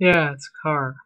Yeah, it's a car.